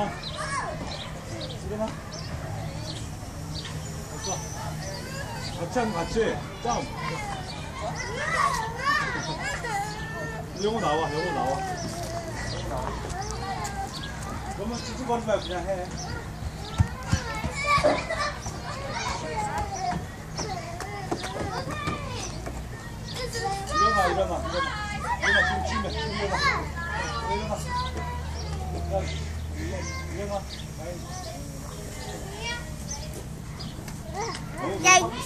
일어나. 일어나. 됐어. 같이 하면 같이. 짱. 영어 나와, 영어 나와. 영어 나와. 그러면 쭈쭈거리지 말고 그냥 해. 일어나, 일어나, 일어나. 일어나, 지금 치면, 지금 일어나. 일어나. 야, Dây.